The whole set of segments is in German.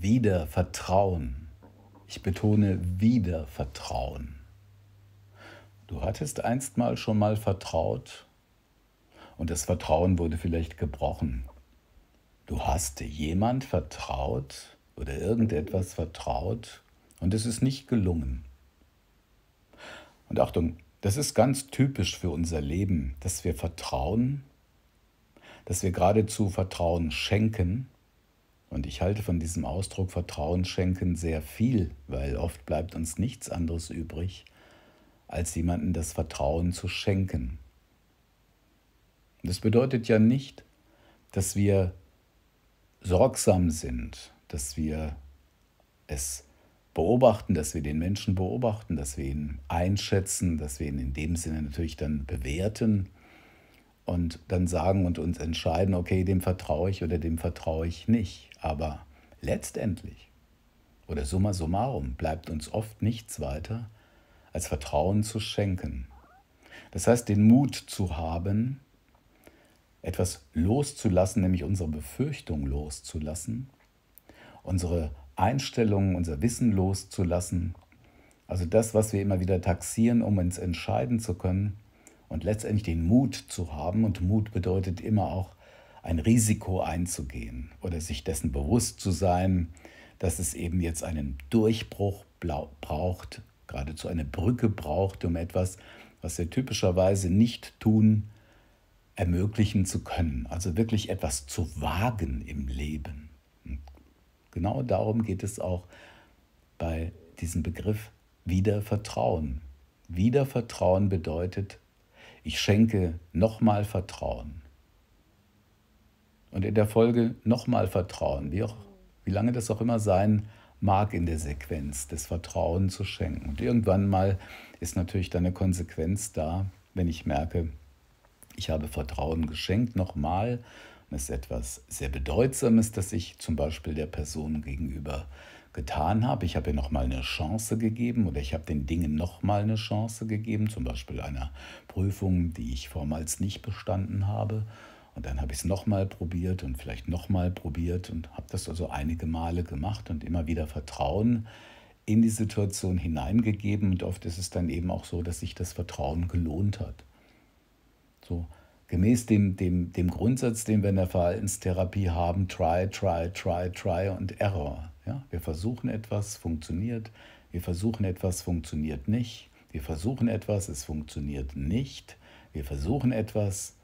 wieder Vertrauen. Ich betone wieder Vertrauen. Du hattest einstmal schon mal vertraut und das Vertrauen wurde vielleicht gebrochen. Du hast jemand vertraut oder irgendetwas vertraut und es ist nicht gelungen. Und Achtung, das ist ganz typisch für unser Leben, dass wir vertrauen, dass wir geradezu Vertrauen schenken. Und ich halte von diesem Ausdruck Vertrauen schenken sehr viel, weil oft bleibt uns nichts anderes übrig, als jemandem das Vertrauen zu schenken. Das bedeutet ja nicht, dass wir sorgsam sind, dass wir es beobachten, dass wir den Menschen beobachten, dass wir ihn einschätzen, dass wir ihn in dem Sinne natürlich dann bewerten und dann sagen und uns entscheiden, okay, dem vertraue ich oder dem vertraue ich nicht. Aber letztendlich oder summa summarum bleibt uns oft nichts weiter, als Vertrauen zu schenken. Das heißt, den Mut zu haben, etwas loszulassen, nämlich unsere Befürchtung loszulassen, unsere Einstellungen, unser Wissen loszulassen. Also das, was wir immer wieder taxieren, um uns entscheiden zu können und letztendlich den Mut zu haben. Und Mut bedeutet immer auch ein Risiko einzugehen oder sich dessen bewusst zu sein, dass es eben jetzt einen Durchbruch braucht, geradezu eine Brücke braucht, um etwas, was wir typischerweise nicht tun, ermöglichen zu können. Also wirklich etwas zu wagen im Leben. Genau darum geht es auch bei diesem Begriff Wiedervertrauen. Wiedervertrauen bedeutet, ich schenke nochmal Vertrauen. Und in der Folge nochmal Vertrauen, wie, auch, wie lange das auch immer sein mag in der Sequenz, des Vertrauen zu schenken. Und irgendwann mal ist natürlich dann eine Konsequenz da, wenn ich merke, ich habe Vertrauen geschenkt, nochmal das ist etwas sehr Bedeutsames, das ich zum Beispiel der Person gegenüber getan habe. Ich habe ihr nochmal eine Chance gegeben oder ich habe den Dingen nochmal eine Chance gegeben, zum Beispiel einer Prüfung, die ich vormals nicht bestanden habe. Und dann habe ich es nochmal probiert und vielleicht nochmal probiert und habe das also einige Male gemacht und immer wieder Vertrauen in die Situation hineingegeben. Und oft ist es dann eben auch so, dass sich das Vertrauen gelohnt hat. So, gemäß dem, dem, dem Grundsatz, den wir in der Verhaltenstherapie haben, try, try, try, try und error. Ja? Wir versuchen etwas, funktioniert. Wir versuchen etwas, funktioniert nicht. Wir versuchen etwas, es funktioniert nicht. Wir versuchen etwas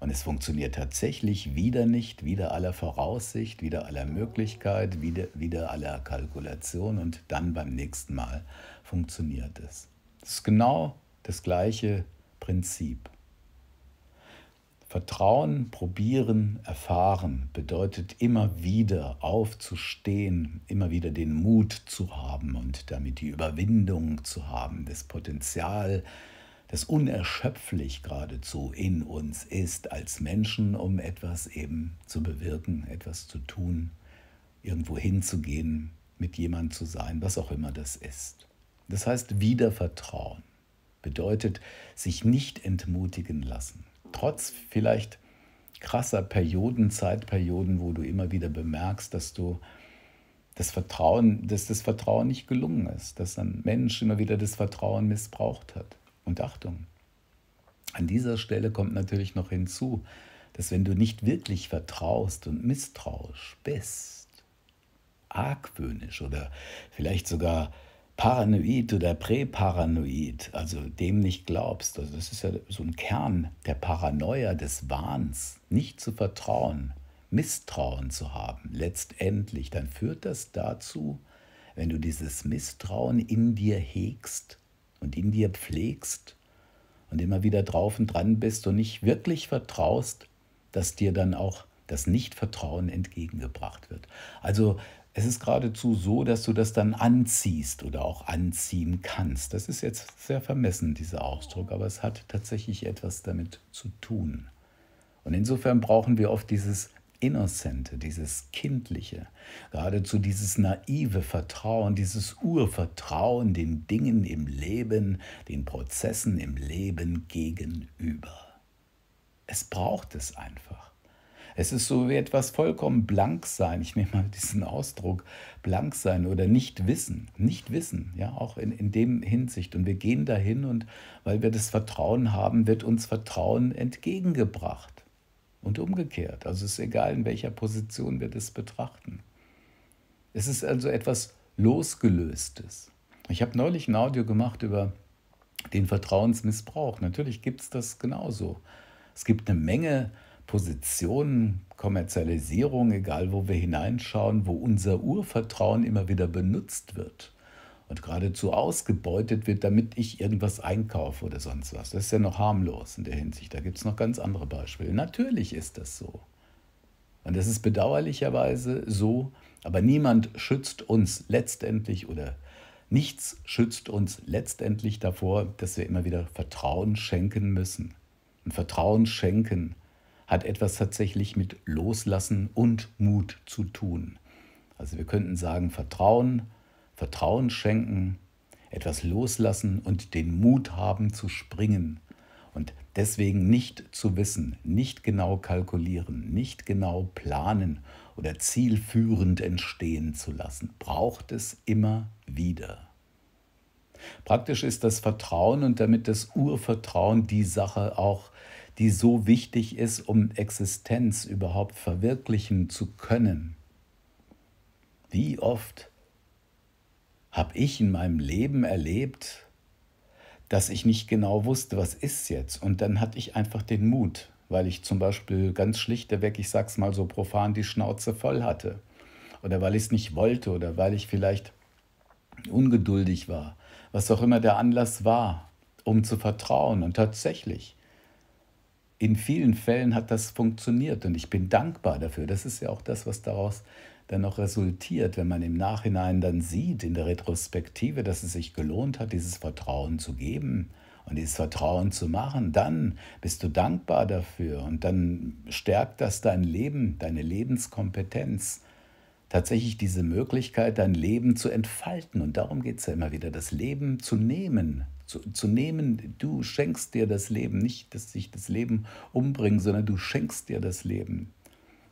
und es funktioniert tatsächlich wieder nicht, wieder aller Voraussicht, wieder aller Möglichkeit, wieder, wieder aller Kalkulation und dann beim nächsten Mal funktioniert es. Das ist genau das gleiche Prinzip. Vertrauen, probieren, erfahren bedeutet immer wieder aufzustehen, immer wieder den Mut zu haben und damit die Überwindung zu haben, das Potenzial, das unerschöpflich geradezu in uns ist als Menschen, um etwas eben zu bewirken, etwas zu tun, irgendwo hinzugehen, mit jemand zu sein, was auch immer das ist. Das heißt, wieder Vertrauen bedeutet sich nicht entmutigen lassen trotz vielleicht krasser Perioden, Zeitperioden, wo du immer wieder bemerkst, dass du das Vertrauen, dass das Vertrauen nicht gelungen ist, dass ein Mensch immer wieder das Vertrauen missbraucht hat. Und Achtung, an dieser Stelle kommt natürlich noch hinzu, dass wenn du nicht wirklich vertraust und misstrauisch bist, argwöhnisch oder vielleicht sogar paranoid oder präparanoid, also dem nicht glaubst, also das ist ja so ein Kern der Paranoia, des Wahns, nicht zu vertrauen, Misstrauen zu haben, letztendlich, dann führt das dazu, wenn du dieses Misstrauen in dir hegst und in dir pflegst und immer wieder drauf und dran bist und nicht wirklich vertraust, dass dir dann auch das Nichtvertrauen entgegengebracht wird. Also es ist geradezu so, dass du das dann anziehst oder auch anziehen kannst. Das ist jetzt sehr vermessen, dieser Ausdruck, aber es hat tatsächlich etwas damit zu tun. Und insofern brauchen wir oft dieses Innocente, dieses Kindliche, geradezu dieses naive Vertrauen, dieses Urvertrauen den Dingen im Leben, den Prozessen im Leben gegenüber. Es braucht es einfach. Es ist so wie etwas vollkommen blank sein. Ich nehme mal diesen Ausdruck blank sein oder nicht wissen. Nicht wissen, ja, auch in, in dem Hinsicht. Und wir gehen dahin und weil wir das Vertrauen haben, wird uns Vertrauen entgegengebracht. Und umgekehrt. Also es ist egal, in welcher Position wir das betrachten. Es ist also etwas Losgelöstes. Ich habe neulich ein Audio gemacht über den Vertrauensmissbrauch. Natürlich gibt es das genauso. Es gibt eine Menge Positionen, Kommerzialisierung, egal wo wir hineinschauen, wo unser Urvertrauen immer wieder benutzt wird und geradezu ausgebeutet wird, damit ich irgendwas einkaufe oder sonst was. Das ist ja noch harmlos in der Hinsicht. Da gibt es noch ganz andere Beispiele. Natürlich ist das so. Und das ist bedauerlicherweise so, aber niemand schützt uns letztendlich oder nichts schützt uns letztendlich davor, dass wir immer wieder Vertrauen schenken müssen. Und Vertrauen schenken hat etwas tatsächlich mit Loslassen und Mut zu tun. Also wir könnten sagen, Vertrauen, Vertrauen schenken, etwas loslassen und den Mut haben zu springen. Und deswegen nicht zu wissen, nicht genau kalkulieren, nicht genau planen oder zielführend entstehen zu lassen, braucht es immer wieder. Praktisch ist das Vertrauen und damit das Urvertrauen die Sache auch, die so wichtig ist, um Existenz überhaupt verwirklichen zu können. Wie oft habe ich in meinem Leben erlebt, dass ich nicht genau wusste, was ist jetzt. Und dann hatte ich einfach den Mut, weil ich zum Beispiel ganz schlichtweg, ich sag's mal so profan, die Schnauze voll hatte. Oder weil ich es nicht wollte oder weil ich vielleicht ungeduldig war. Was auch immer der Anlass war, um zu vertrauen. Und tatsächlich, in vielen Fällen hat das funktioniert und ich bin dankbar dafür. Das ist ja auch das, was daraus dann noch resultiert, wenn man im Nachhinein dann sieht, in der Retrospektive, dass es sich gelohnt hat, dieses Vertrauen zu geben und dieses Vertrauen zu machen, dann bist du dankbar dafür und dann stärkt das dein Leben, deine Lebenskompetenz, tatsächlich diese Möglichkeit, dein Leben zu entfalten. Und darum geht es ja immer wieder, das Leben zu nehmen. Zu, zu nehmen, du schenkst dir das Leben, nicht, dass sich das Leben umbringt, sondern du schenkst dir das Leben.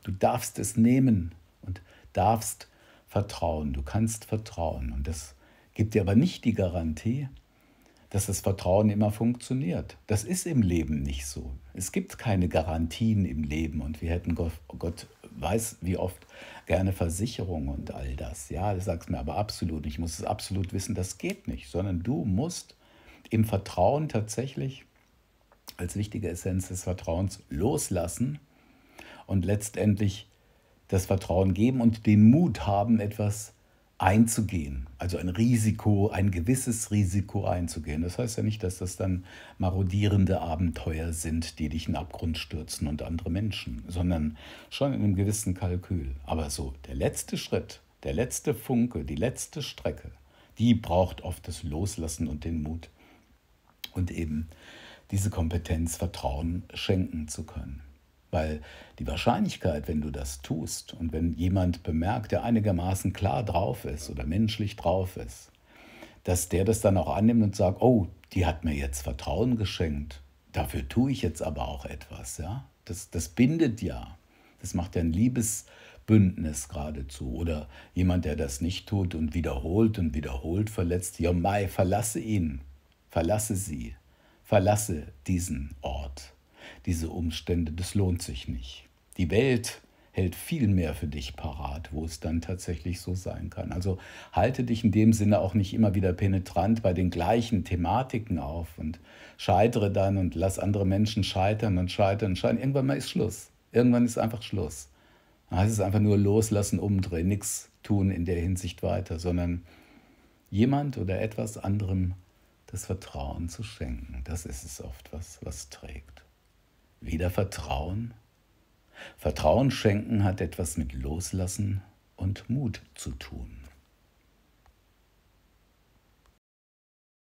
Du darfst es nehmen und darfst vertrauen. Du kannst vertrauen. Und das gibt dir aber nicht die Garantie, dass das Vertrauen immer funktioniert. Das ist im Leben nicht so. Es gibt keine Garantien im Leben und wir hätten Gott, Gott weiß wie oft gerne Versicherung und all das. Ja, das sagst mir aber absolut nicht. Ich muss es absolut wissen, das geht nicht, sondern du musst im Vertrauen tatsächlich als wichtige Essenz des Vertrauens loslassen und letztendlich das Vertrauen geben und den Mut haben, etwas zu einzugehen, also ein Risiko, ein gewisses Risiko einzugehen. Das heißt ja nicht, dass das dann marodierende Abenteuer sind, die dich in den Abgrund stürzen und andere Menschen, sondern schon in einem gewissen Kalkül. Aber so, der letzte Schritt, der letzte Funke, die letzte Strecke, die braucht oft das Loslassen und den Mut und eben diese Kompetenz, Vertrauen schenken zu können. Weil die Wahrscheinlichkeit, wenn du das tust und wenn jemand bemerkt, der einigermaßen klar drauf ist oder menschlich drauf ist, dass der das dann auch annimmt und sagt, oh, die hat mir jetzt Vertrauen geschenkt, dafür tue ich jetzt aber auch etwas. Ja? Das, das bindet ja. Das macht ja ein Liebesbündnis geradezu. Oder jemand, der das nicht tut und wiederholt und wiederholt verletzt, ja, Mai, verlasse ihn, verlasse sie, verlasse diesen Ort diese Umstände, das lohnt sich nicht. Die Welt hält viel mehr für dich parat, wo es dann tatsächlich so sein kann. Also halte dich in dem Sinne auch nicht immer wieder penetrant bei den gleichen Thematiken auf und scheitere dann und lass andere Menschen scheitern und scheitern und scheitern. Irgendwann mal ist Schluss. Irgendwann ist einfach Schluss. Dann heißt es einfach nur loslassen, umdrehen, nichts tun in der Hinsicht weiter, sondern jemand oder etwas anderem das Vertrauen zu schenken. Das ist es oft, was, was trägt. Wieder Vertrauen? Vertrauen schenken hat etwas mit Loslassen und Mut zu tun.